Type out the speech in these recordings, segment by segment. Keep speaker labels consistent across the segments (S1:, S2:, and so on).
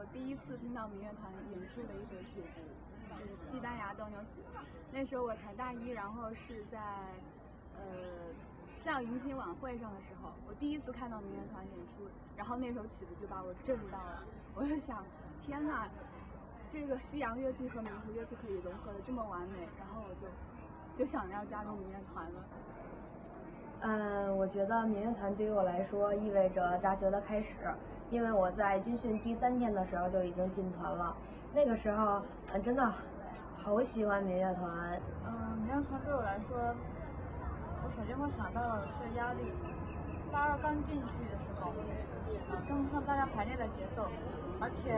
S1: 我第一次听到民乐团演出的一首曲子，就是西班牙斗牛曲。那时候我才大一，然后是在呃校迎新晚会上的时候，我第一次看到民乐团演出，然后那首曲子就把我震到了。我就想，天呐，这个西洋乐器和民族乐器可以融合的这么完美，然后我就就想要加入民乐团了。
S2: 嗯，我觉得民乐团对于我来说意味着大学的开始。因为我在军训第三天的时候就已经进团了，那个时候，嗯，真的好喜欢民乐团。
S3: 嗯，民乐团对我来说，我首先会想到的是压力。大二刚进去的时候，跟不上大家排练的节奏，而且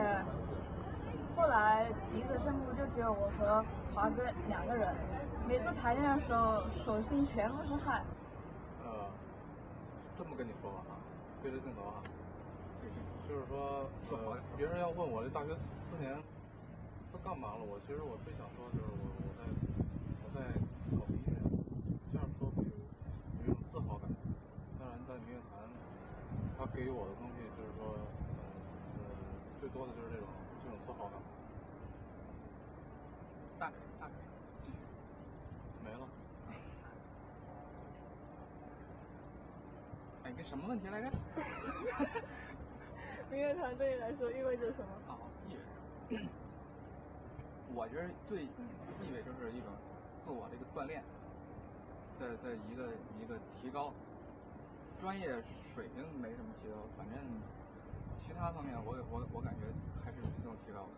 S3: 后来笛子声部就只有我和华哥两个人，每次排练的时候手心全部是汗。
S4: 呃，这么跟你说吧啊，对着镜头啊。就是说，呃，别人要问我这大学四年都干嘛了，我其实我最想说就是我我在我在搞音乐，这样说会有有一种自豪感。当然，在民乐团，他给予我的东西就是说，呃，最多的就是这种这种自豪感。
S5: 大概大概继续，
S4: 没了。
S5: 哎，这什么问题来着？
S3: 音乐团对你来说意味着什么？
S5: 哦，意味着，我觉得最意味就是一种自我的一个锻炼的的一个一个提高，专业水平没什么提高，反正其他方面我我我感觉还是挺有提高的，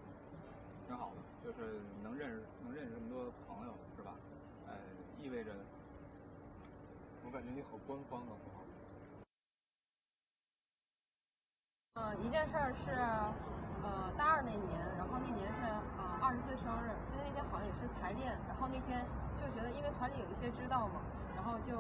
S5: 挺好的，就是能认识能认识这么多朋友是吧？呃，意味着，
S4: 我感觉你好官方啊，不好。
S6: 嗯，一件事儿是，呃，大二那年，然后那年是呃二十岁生日，就那天好像也是排练，然后那天就觉得因为团里有一些知道嘛，然后就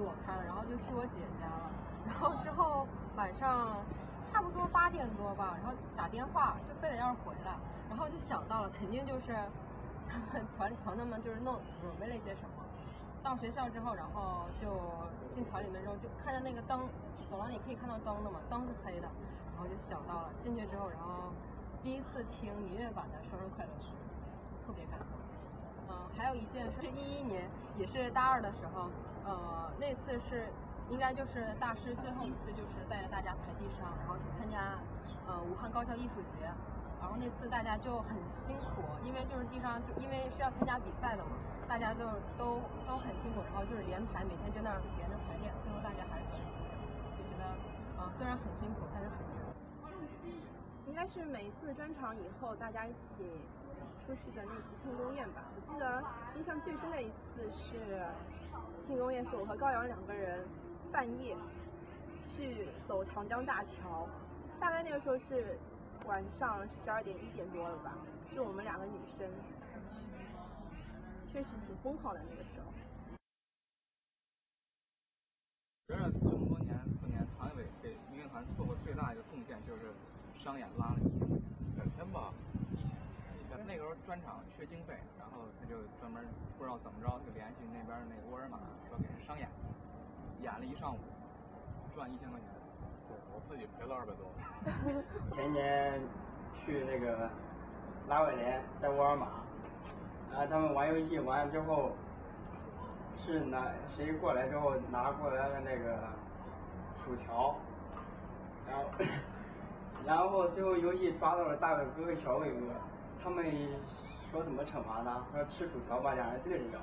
S6: 躲开了，然后就去我姐家了，然后之后晚上差不多八点多吧，然后打电话就非得要回来，然后就想到了肯定就是他 们团团他们就是弄准备了一些什么，到学校之后，然后就进团里面之后就看见那个灯。走廊里可以看到灯的嘛，灯是黑的，然后就想到了进去之后，然后第一次听民乐版的生日快乐曲，特别感动。嗯，还有一件是一一年，也是大二的时候，呃，那次是应该就是大师最后一次，就是带着大家排地商，然后去参加呃武汉高校艺术节，然后那次大家就很辛苦，因为就是地上就因为是要参加比赛的嘛，大家都都都很辛苦，然后就是连排每天就那儿连着排练，最后大家还。嗯，虽然很辛苦，但是很值。
S7: 应该是每一次专场以后，大家一起出去的那次庆功宴吧。我记得印象最深的一次是庆功宴，是我和高阳两个人半夜去走长江大桥，大概那个时候是晚上十二点一点多了吧，就我们两个女生，确实挺疯狂的那个时候。
S5: 觉得这么多年四年，团委给民乐团做过最大一个贡献就是商演拉了一千块钱，
S4: 两千吧，
S5: 一千，一千。那个时候专场缺经费，然后他就专门不知道怎么着就联系那边那沃尔玛说给人商演，演了一上午，赚一千块钱。
S4: 对我自己赔了二百多。
S8: 前年去那个拉伟联在沃尔玛，然后他们玩游戏玩了之后。是拿谁过来之后拿过来了那个薯条，然后然后最后游戏抓到了大伟哥和小伟哥，他们说怎么惩罚呢？说吃薯条吧，两人对着咬，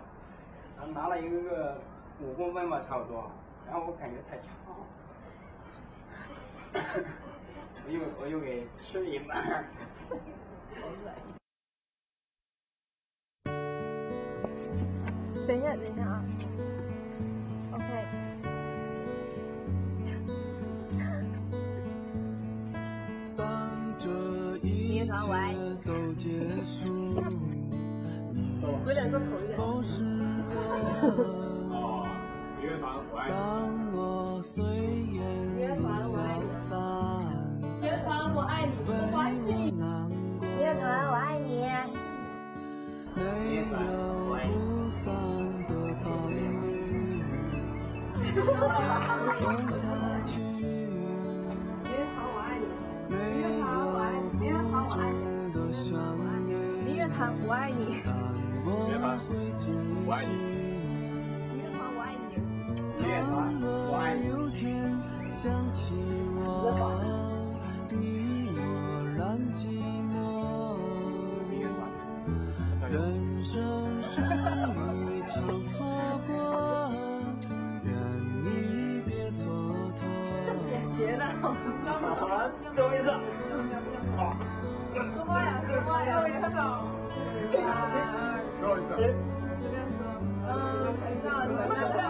S8: 然后拿了一个五公分吧差不多，然后我感觉太长，我又我又给吃了一半。
S7: 好恶心等一下，等一下啊
S2: 我爱你。
S7: 有点多口一点。
S8: 哦，民乐团我爱
S7: 你。民乐团我爱你。民乐团我爱你。我爱你。
S2: 民乐团我爱你。
S8: 民乐团我爱你。散的伴侣，
S7: 走我爱你。
S8: 乐团我爱你。
S3: 乐团我爱你。
S8: 乐团我爱你。
S9: 乐团。你若然寂寞。人生是一场错过，愿你别蹉跎。
S3: 别的，
S8: 好，最后一次。
S3: 说话呀，说话呀，随便说。嗯，还是要你说什么？都别说话了。